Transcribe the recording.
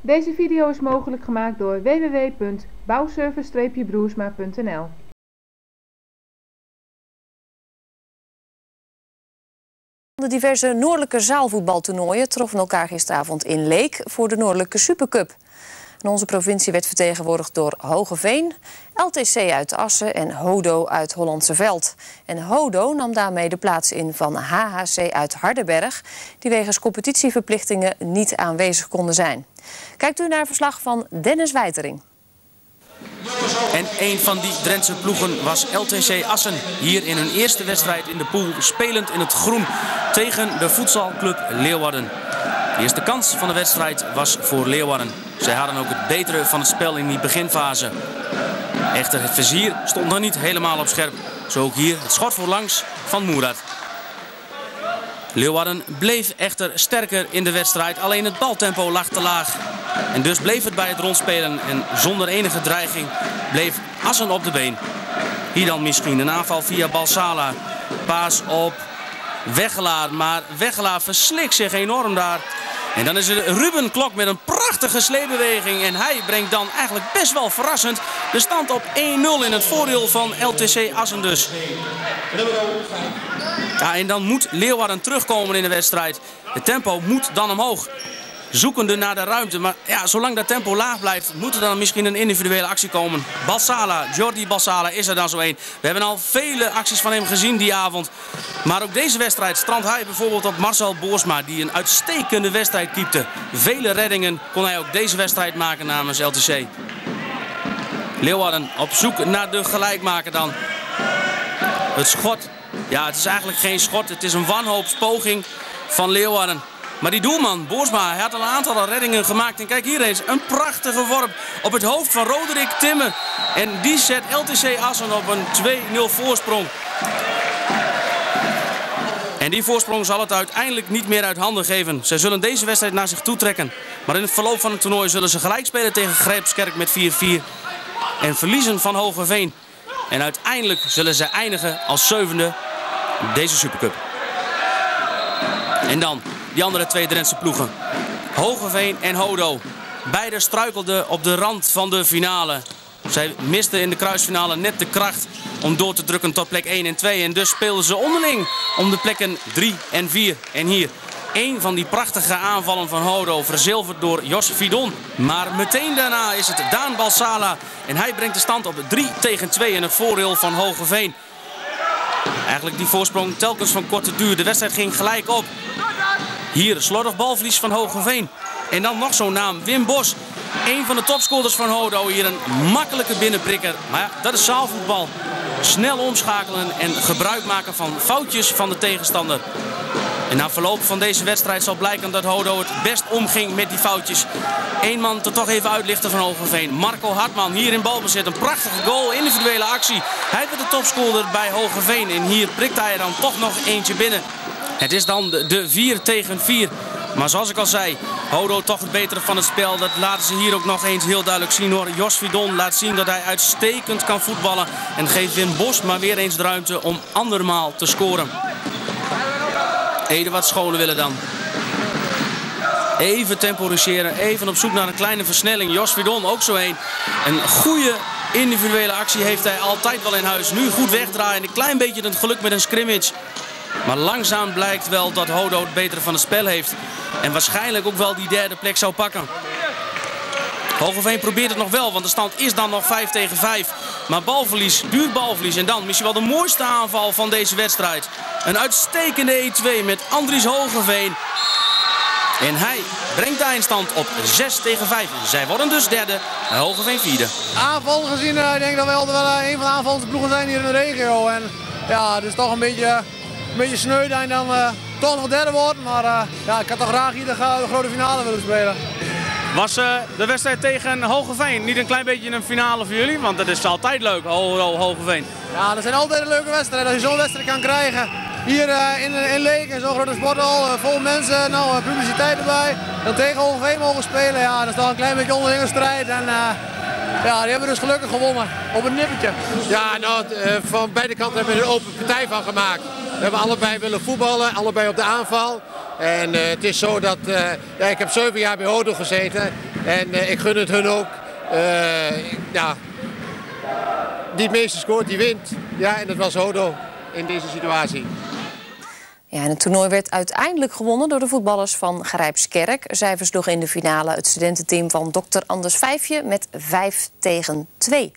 Deze video is mogelijk gemaakt door www.bouwservice-broersma.nl De diverse noordelijke zaalvoetbaltoernooien troffen elkaar gisteravond in Leek voor de Noordelijke Supercup. En onze provincie werd vertegenwoordigd door Hogeveen, LTC uit Assen en Hodo uit Hollandse Veld. En Hodo nam daarmee de plaats in van HHC uit Hardenberg, die wegens competitieverplichtingen niet aanwezig konden zijn. Kijkt u naar verslag van Dennis Wijtering. En een van die Drentse ploegen was LTC Assen. Hier in hun eerste wedstrijd in de pool, spelend in het groen tegen de voetbalclub Leeuwarden. De eerste kans van de wedstrijd was voor Leeuwarden. Zij hadden ook het betere van het spel in die beginfase. Echter, het vizier stond nog niet helemaal op scherp. Zo ook hier het schot voorlangs van Moerad. Leeuwarden bleef echter sterker in de wedstrijd. Alleen het baltempo lag te laag. En dus bleef het bij het rondspelen. En zonder enige dreiging bleef Assen op de been. Hier dan misschien een aanval via Balsala. Paas op Weggelaar. Maar Weggelaar verslikt zich enorm daar. En dan is het Ruben Klok met een prachtige sleebeweging. En hij brengt dan eigenlijk best wel verrassend de stand op 1-0 in het voordeel van LTC Assen dus. Ja, en dan moet Leeuwarden terugkomen in de wedstrijd. Het tempo moet dan omhoog. Zoekende naar de ruimte. Maar ja, zolang dat tempo laag blijft, moet er dan misschien een individuele actie komen. Balsala, Jordi Balsala is er dan zo een. We hebben al vele acties van hem gezien die avond. Maar ook deze wedstrijd strandt hij bijvoorbeeld op Marcel Boorsma, die een uitstekende wedstrijd keepte. Vele reddingen kon hij ook deze wedstrijd maken namens LTC. Leeuwarden op zoek naar de gelijkmaker dan. Het schot ja, het is eigenlijk geen schot. Het is een wanhoopspoging van Leeuwarden. Maar die doelman, Boorsma, hij had al een aantal reddingen gemaakt. En kijk hier eens, een prachtige worp op het hoofd van Roderick Timme. En die zet LTC Assen op een 2-0 voorsprong. En die voorsprong zal het uiteindelijk niet meer uit handen geven. Zij zullen deze wedstrijd naar zich toe trekken. Maar in het verloop van het toernooi zullen ze gelijk spelen tegen Grijpskerk met 4-4. En verliezen van Hogeveen. En uiteindelijk zullen ze eindigen als zevende deze Supercup. En dan die andere twee Drentse ploegen. Hogeveen en Hodo. Beide struikelden op de rand van de finale. Zij misten in de kruisfinale net de kracht om door te drukken tot plek 1 en 2. En dus speelden ze onderling om de plekken 3 en 4. En hier een van die prachtige aanvallen van Hodo, verzilverd door Jos Vidon. Maar meteen daarna is het Daan Balsala. En hij brengt de stand op 3 tegen 2 in het voordeel van Hogeveen. Eigenlijk die voorsprong telkens van korte duur. De wedstrijd ging gelijk op. Hier slordig balverlies van Hogeveen. En dan nog zo'n naam, Wim Bos. Een van de topscorers van Hodo. Hier een makkelijke binnenprikker. Maar ja, dat is zaalvoetbal. Snel omschakelen en gebruik maken van foutjes van de tegenstander. En na verloop van deze wedstrijd zal blijken dat Hodo het best omging met die foutjes. Eén man te toch even uitlichten van Hogeveen. Marco Hartman hier in balbezit. Een prachtige goal, individuele actie. Hij wordt de topscorer bij Hogeveen. En hier prikt hij er dan toch nog eentje binnen. Het is dan de 4 tegen 4. Maar zoals ik al zei, Hodo toch het betere van het spel. Dat laten ze hier ook nog eens heel duidelijk zien hoor. Jos Vidon laat zien dat hij uitstekend kan voetballen. En geeft Wim Bos maar weer eens de ruimte om andermaal te scoren. Wat scholen willen dan. Even temporiseren, even op zoek naar een kleine versnelling. Jos Vidon ook zo heen. Een goede individuele actie heeft hij altijd wel in huis. Nu goed wegdraaien, een klein beetje het geluk met een scrimmage. Maar langzaam blijkt wel dat Hodo het betere van het spel heeft. En waarschijnlijk ook wel die derde plek zou pakken. Hogeveen probeert het nog wel, want de stand is dan nog 5 tegen 5. Maar balverlies, duur balverlies. En dan misschien wel de mooiste aanval van deze wedstrijd. Een uitstekende E2 met Andries Hogeveen. En hij brengt de eindstand op 6 tegen 5. Zij worden dus derde en Hogeveen vierde. Aanval gezien, uh, ik denk dat wij altijd wel uh, een van de aanvallende ploegen zijn hier in de regio. En ja, dus toch een beetje, beetje sneu en dan uh, toch nog derde worden. Maar ja, ik had toch graag hier de, de grote finale willen spelen. Was uh, de wedstrijd tegen Hogeveen niet een klein beetje een finale voor jullie? Want dat is altijd leuk, Ho Ho Hogeveen. Ja, dat zijn altijd een leuke wedstrijden. Als je zo'n wedstrijd kan krijgen hier uh, in, in Leek, in zo'n grote sporthal, uh, vol mensen, nou, publiciteit erbij. Dan tegen Hogeveen mogen spelen, ja, dat is toch een klein beetje onderlinge strijd. En, ja, die hebben dus gelukkig gewonnen, op een nippertje. Ja, nou, van beide kanten hebben we er een open partij van gemaakt. We hebben allebei willen voetballen, allebei op de aanval. En uh, het is zo dat, uh, ja, ik heb zeven jaar bij Hodo gezeten. En ik gun het hun ook. ja, die het meeste scoort, die wint. Ja, en dat was Hodo in deze situatie. Ja, en het toernooi werd uiteindelijk gewonnen door de voetballers van Grijpskerk. Zij versloegen in de finale het studententeam van Dr. Anders Vijfje met 5 tegen 2.